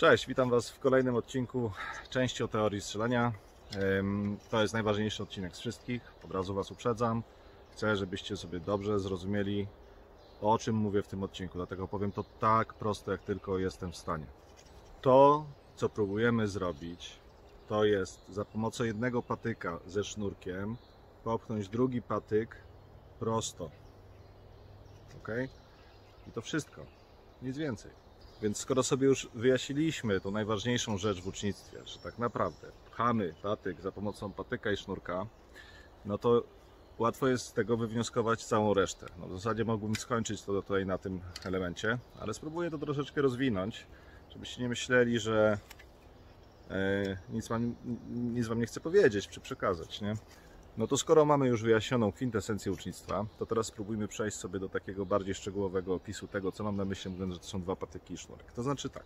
Cześć, witam Was w kolejnym odcinku części o teorii strzelania. To jest najważniejszy odcinek z wszystkich. Od razu Was uprzedzam. Chcę, żebyście sobie dobrze zrozumieli, o czym mówię w tym odcinku. Dlatego powiem to tak prosto, jak tylko jestem w stanie. To, co próbujemy zrobić, to jest za pomocą jednego patyka ze sznurkiem popchnąć drugi patyk prosto. Ok? I to wszystko. Nic więcej. Więc skoro sobie już wyjaśniliśmy tą najważniejszą rzecz w ucznictwie, że tak naprawdę pchamy patyk za pomocą patyka i sznurka, no to łatwo jest z tego wywnioskować całą resztę. No w zasadzie mógłbym skończyć to tutaj na tym elemencie, ale spróbuję to troszeczkę rozwinąć, żebyście nie myśleli, że e, nic, wam, nic wam nie chcę powiedzieć czy przekazać, nie? No to skoro mamy już wyjaśnioną kwintesencję ucznictwa, to teraz spróbujmy przejść sobie do takiego bardziej szczegółowego opisu tego, co mam na myśli, mówiąc, że to są dwa patyki i sznurek. To znaczy tak.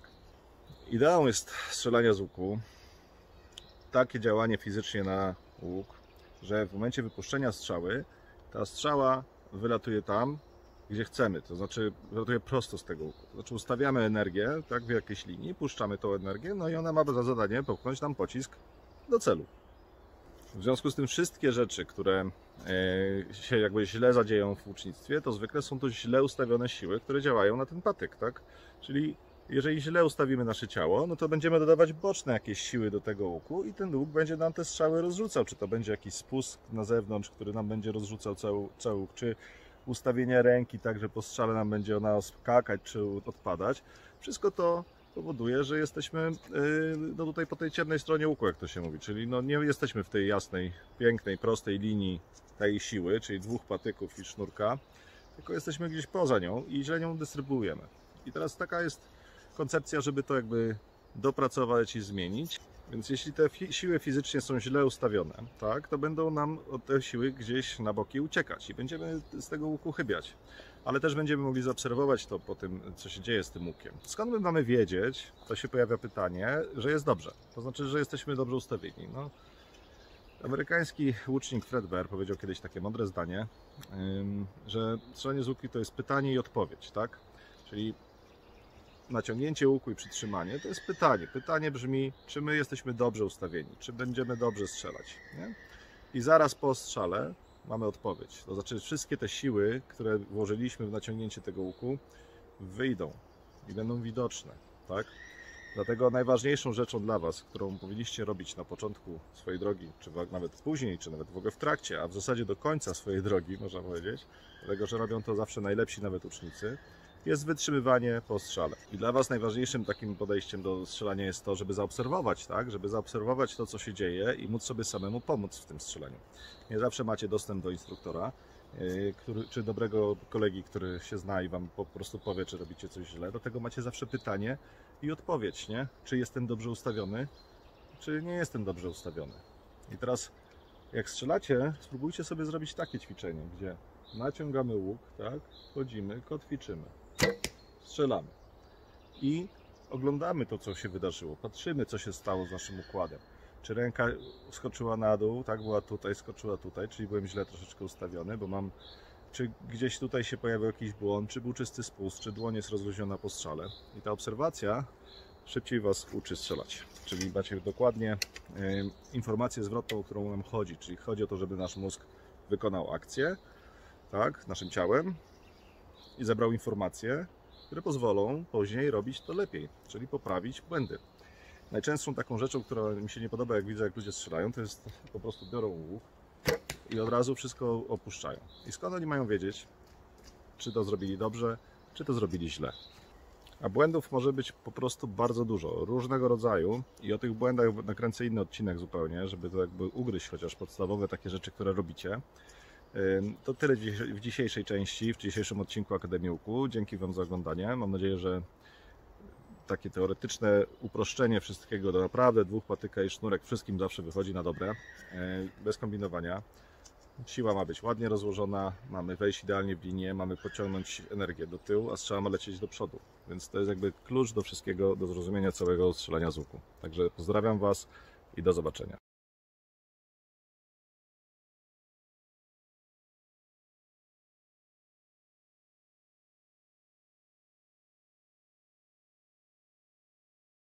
Ideą jest strzelania z łuku takie działanie fizycznie na łuk, że w momencie wypuszczenia strzały ta strzała wylatuje tam, gdzie chcemy, to znaczy wylatuje prosto z tego łuku. To znaczy ustawiamy energię tak, w jakiejś linii, puszczamy tą energię, no i ona ma za zadanie popchnąć nam pocisk do celu. W związku z tym wszystkie rzeczy, które e, się jakby źle zadzieją w łucznictwie, to zwykle są to źle ustawione siły, które działają na ten patyk, tak? Czyli jeżeli źle ustawimy nasze ciało, no to będziemy dodawać boczne jakieś siły do tego łuku i ten łuk będzie nam te strzały rozrzucał. Czy to będzie jakiś spust na zewnątrz, który nam będzie rozrzucał cały, cały łuk, czy ustawienie ręki tak, że po strzale nam będzie ona skakać czy odpadać. Wszystko to powoduje, że jesteśmy yy, no tutaj po tej ciemnej stronie łuku, jak to się mówi, czyli no nie jesteśmy w tej jasnej, pięknej, prostej linii tej siły, czyli dwóch patyków i sznurka, tylko jesteśmy gdzieś poza nią i źle nią dystrybuujemy. I teraz taka jest koncepcja, żeby to jakby dopracować i zmienić. Więc jeśli te siły fizycznie są źle ustawione, tak, to będą nam te siły gdzieś na boki uciekać i będziemy z tego łuku chybiać. Ale też będziemy mogli zaobserwować to po tym, co się dzieje z tym łukiem. Skąd my mamy wiedzieć, to się pojawia pytanie, że jest dobrze. To znaczy, że jesteśmy dobrze ustawieni. No, amerykański łucznik Fred Bear powiedział kiedyś takie mądre zdanie, że strzelanie z łuki to jest pytanie i odpowiedź, tak? Czyli naciągnięcie łuku i przytrzymanie to jest pytanie. Pytanie brzmi, czy my jesteśmy dobrze ustawieni, czy będziemy dobrze strzelać. Nie? I zaraz po strzale mamy odpowiedź. To znaczy, wszystkie te siły, które włożyliśmy w naciągnięcie tego łuku, wyjdą i będą widoczne. Tak? Dlatego najważniejszą rzeczą dla Was, którą powinniście robić na początku swojej drogi, czy nawet później, czy nawet w ogóle w trakcie, a w zasadzie do końca swojej drogi, można powiedzieć, dlatego że robią to zawsze najlepsi nawet ucznicy, jest wytrzymywanie po strzale. I dla Was najważniejszym takim podejściem do strzelania jest to, żeby zaobserwować, tak? Żeby zaobserwować to, co się dzieje i móc sobie samemu pomóc w tym strzelaniu. Nie zawsze macie dostęp do instruktora, yy, który, czy dobrego kolegi, który się zna i Wam po prostu powie, czy robicie coś źle. Do tego macie zawsze pytanie i odpowiedź, nie? Czy jestem dobrze ustawiony, czy nie jestem dobrze ustawiony. I teraz, jak strzelacie, spróbujcie sobie zrobić takie ćwiczenie, gdzie naciągamy łuk, tak? Chodzimy, kotwiczymy strzelamy. I oglądamy to, co się wydarzyło. Patrzymy, co się stało z naszym układem. Czy ręka skoczyła na dół, tak była tutaj, skoczyła tutaj, czyli byłem źle troszeczkę ustawiony, bo mam. Czy gdzieś tutaj się pojawił jakiś błąd, czy był czysty spust, czy dłoń jest rozluźniona po strzale. I ta obserwacja szybciej Was uczy strzelać. Czyli macie dokładnie informację zwrotną, o którą nam chodzi. Czyli chodzi o to, żeby nasz mózg wykonał akcję, tak, naszym ciałem, i zebrał informacje, które pozwolą później robić to lepiej, czyli poprawić błędy. Najczęstszą taką rzeczą, która mi się nie podoba, jak widzę, jak ludzie strzelają, to jest po prostu biorą łuk i od razu wszystko opuszczają. I skąd oni mają wiedzieć, czy to zrobili dobrze, czy to zrobili źle? A błędów może być po prostu bardzo dużo, różnego rodzaju i o tych błędach nakręcę inny odcinek zupełnie, żeby to jakby ugryźć chociaż podstawowe takie rzeczy, które robicie. To tyle w dzisiejszej części, w dzisiejszym odcinku Akademii Łuku. Dzięki Wam za oglądanie. Mam nadzieję, że takie teoretyczne uproszczenie wszystkiego do naprawdę dwóch patyka i sznurek wszystkim zawsze wychodzi na dobre, bez kombinowania. Siła ma być ładnie rozłożona, mamy wejść idealnie w linię, mamy pociągnąć energię do tyłu, a strzała ma lecieć do przodu. Więc to jest jakby klucz do wszystkiego, do zrozumienia całego strzelania z łuku. Także pozdrawiam Was i do zobaczenia.